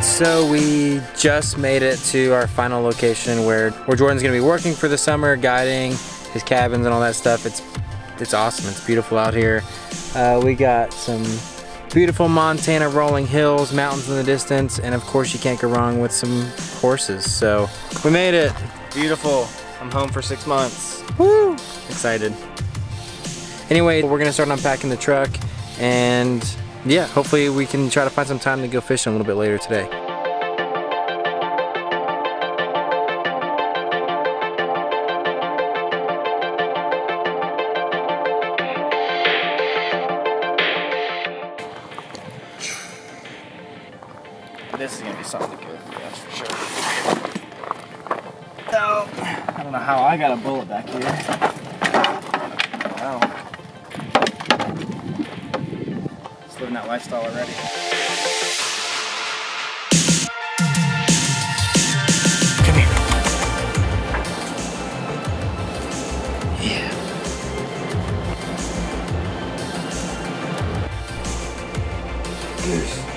So we just made it to our final location where, where Jordan's gonna be working for the summer, guiding his cabins and all that stuff. It's it's awesome. It's beautiful out here. Uh, we got some beautiful Montana rolling hills, mountains in the distance, and of course you can't go wrong with some horses. So we made it. Beautiful. I'm home for six months. Woo! Excited. Anyway, we're gonna start unpacking the truck and yeah, hopefully we can try to find some time to go fishing a little bit later today. This is gonna be something to go through, that's for sure. So, I don't know how I got a bullet back here. lifestyle already. Come here. Yeah. Yes.